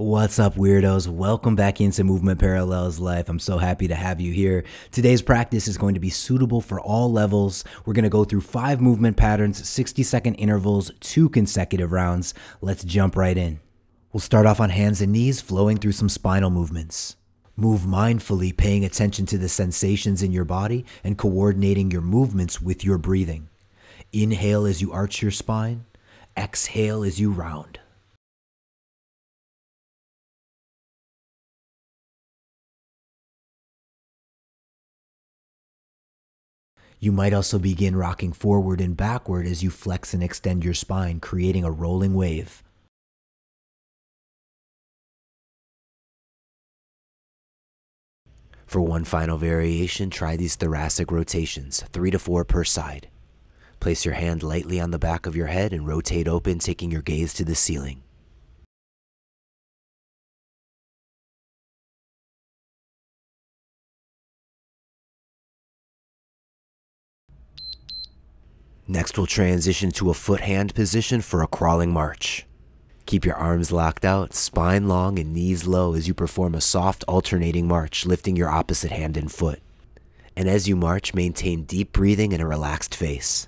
What's up, weirdos? Welcome back into Movement Parallels Life. I'm so happy to have you here. Today's practice is going to be suitable for all levels. We're going to go through five movement patterns, 60 second intervals, two consecutive rounds. Let's jump right in. We'll start off on hands and knees, flowing through some spinal movements. Move mindfully, paying attention to the sensations in your body and coordinating your movements with your breathing. Inhale as you arch your spine, exhale as you round. You might also begin rocking forward and backward as you flex and extend your spine, creating a rolling wave. For one final variation, try these thoracic rotations, three to four per side. Place your hand lightly on the back of your head and rotate open, taking your gaze to the ceiling. Next, we'll transition to a foot hand position for a crawling march. Keep your arms locked out, spine long, and knees low as you perform a soft alternating march, lifting your opposite hand and foot. And as you march, maintain deep breathing and a relaxed face.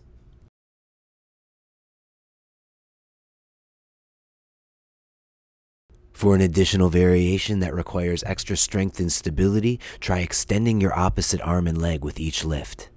For an additional variation that requires extra strength and stability, try extending your opposite arm and leg with each lift.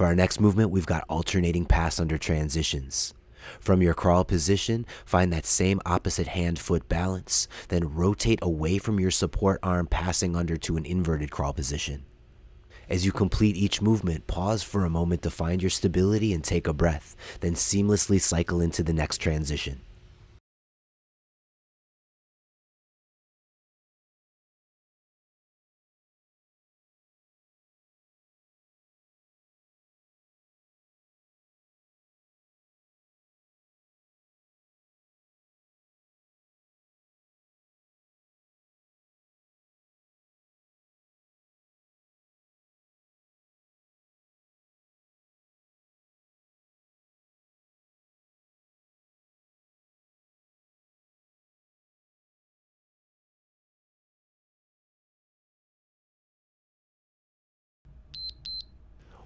For our next movement, we've got alternating pass under transitions. From your crawl position, find that same opposite hand foot balance, then rotate away from your support arm, passing under to an inverted crawl position. As you complete each movement, pause for a moment to find your stability and take a breath, then seamlessly cycle into the next transition.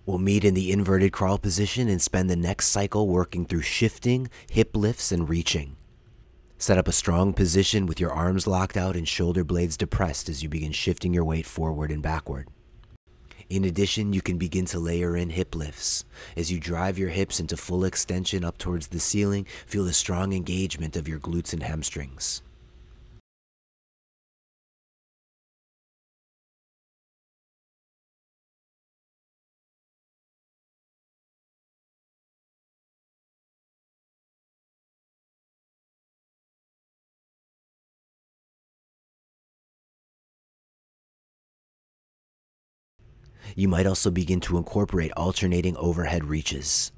We'll meet in the inverted crawl position and spend the next cycle working through shifting, hip lifts, and reaching. Set up a strong position with your arms locked out and shoulder blades depressed as you begin shifting your weight forward and backward. In addition, you can begin to layer in hip lifts. As you drive your hips into full extension up towards the ceiling, feel the strong engagement of your glutes and hamstrings. You might also begin to incorporate alternating overhead reaches.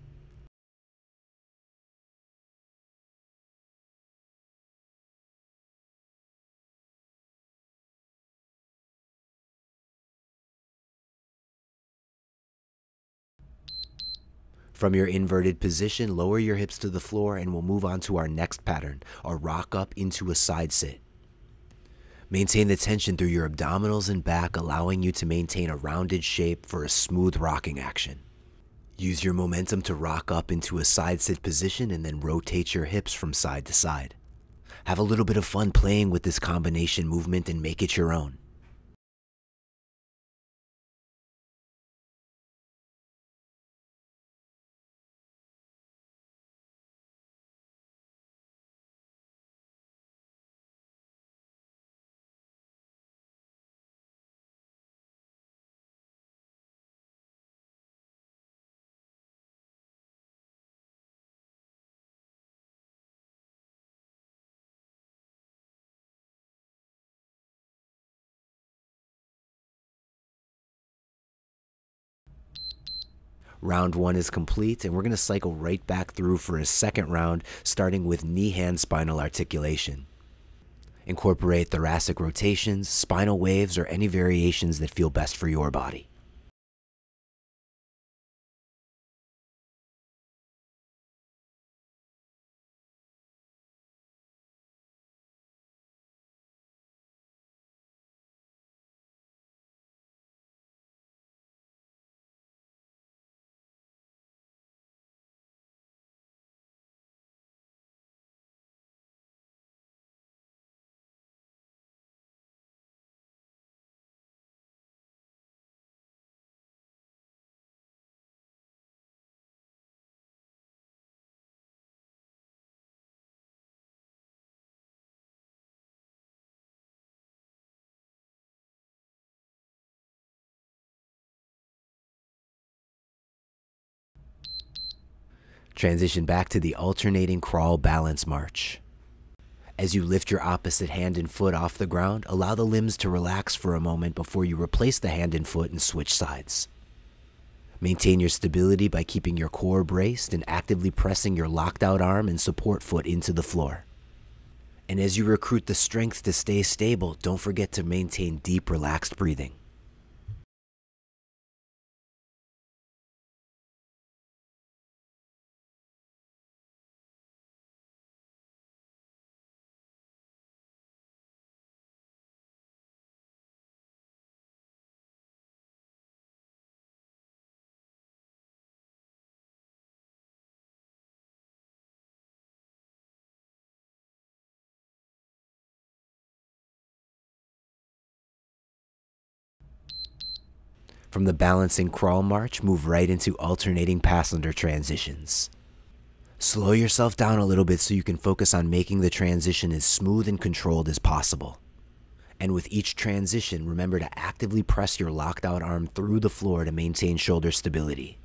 From your inverted position, lower your hips to the floor and we'll move on to our next pattern, a rock up into a side sit. Maintain the tension through your abdominals and back, allowing you to maintain a rounded shape for a smooth rocking action. Use your momentum to rock up into a side sit position and then rotate your hips from side to side. Have a little bit of fun playing with this combination movement and make it your own. Round one is complete, and we're going to cycle right back through for a second round, starting with knee hand spinal articulation. Incorporate thoracic rotations, spinal waves, or any variations that feel best for your body. Transition back to the alternating crawl balance march. As you lift your opposite hand and foot off the ground, allow the limbs to relax for a moment before you replace the hand and foot and switch sides. Maintain your stability by keeping your core braced and actively pressing your locked out arm and support foot into the floor. And as you recruit the strength to stay stable, don't forget to maintain deep, relaxed breathing. From the balancing crawl march, move right into alternating pass under transitions. Slow yourself down a little bit so you can focus on making the transition as smooth and controlled as possible. And with each transition, remember to actively press your locked out arm through the floor to maintain shoulder stability.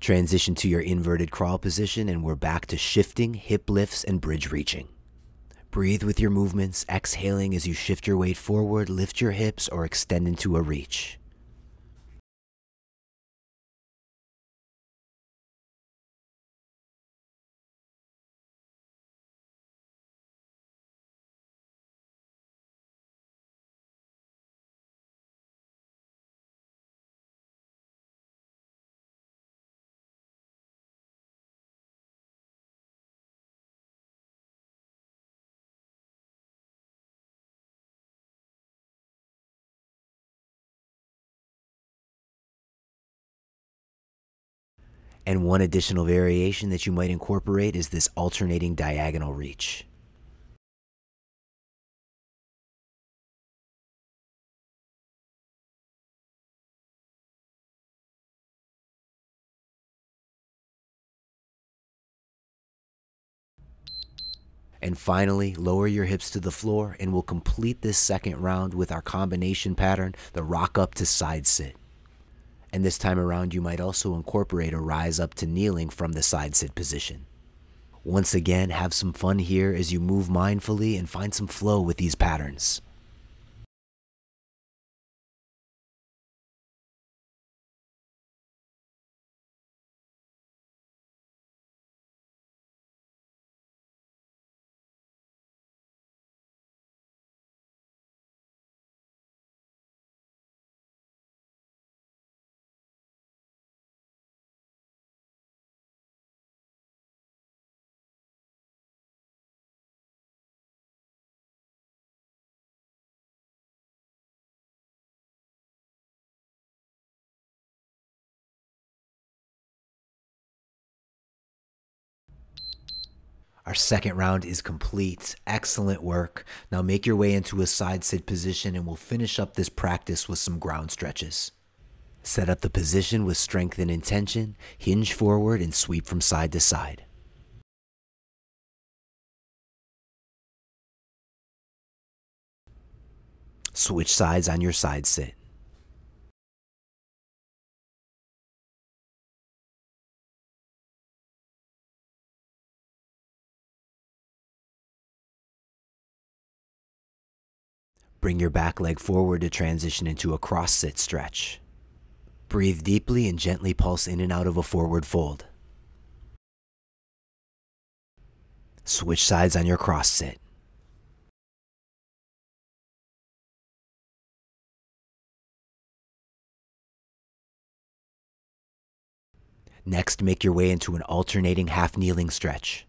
Transition to your inverted crawl position, and we're back to shifting, hip lifts, and bridge reaching. Breathe with your movements, exhaling as you shift your weight forward, lift your hips, or extend into a reach. And one additional variation that you might incorporate is this alternating diagonal reach. And finally, lower your hips to the floor and we'll complete this second round with our combination pattern, the rock up to side sit. And this time around, you might also incorporate a rise up to kneeling from the side sit position. Once again, have some fun here as you move mindfully and find some flow with these patterns. Our second round is complete. Excellent work. Now make your way into a side sit position and we'll finish up this practice with some ground stretches. Set up the position with strength and intention, hinge forward and sweep from side to side. Switch sides on your side sit. Bring your back leg forward to transition into a cross sit stretch. Breathe deeply and gently pulse in and out of a forward fold. Switch sides on your cross sit. Next, make your way into an alternating half kneeling stretch.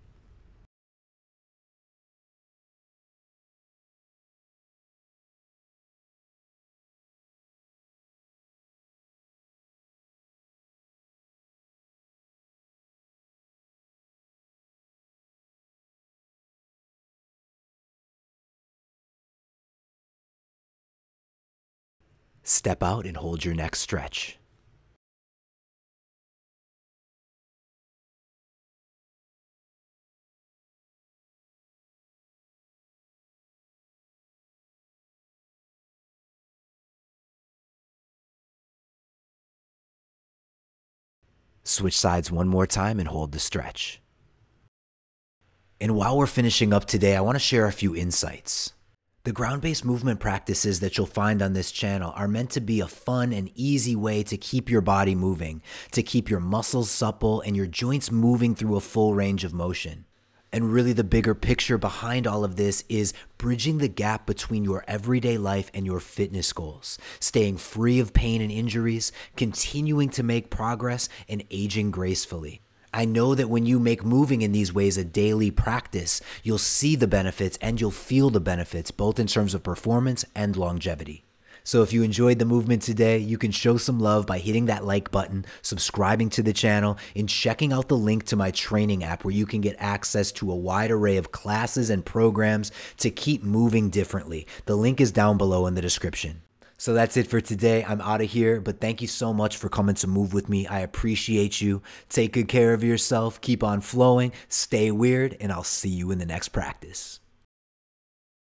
Step out and hold your next stretch. Switch sides one more time and hold the stretch. And while we're finishing up today, I want to share a few insights. The ground based movement practices that you'll find on this channel are meant to be a fun and easy way to keep your body moving, to keep your muscles supple and your joints moving through a full range of motion. And really, the bigger picture behind all of this is bridging the gap between your everyday life and your fitness goals, staying free of pain and injuries, continuing to make progress, and aging gracefully. I know that when you make moving in these ways a daily practice, you'll see the benefits and you'll feel the benefits, both in terms of performance and longevity. So if you enjoyed the movement today, you can show some love by hitting that like button, subscribing to the channel, and checking out the link to my training app where you can get access to a wide array of classes and programs to keep moving differently. The link is down below in the description. So that's it for today. I'm out of here, but thank you so much for coming to move with me. I appreciate you. Take good care of yourself, keep on flowing, stay weird, and I'll see you in the next practice.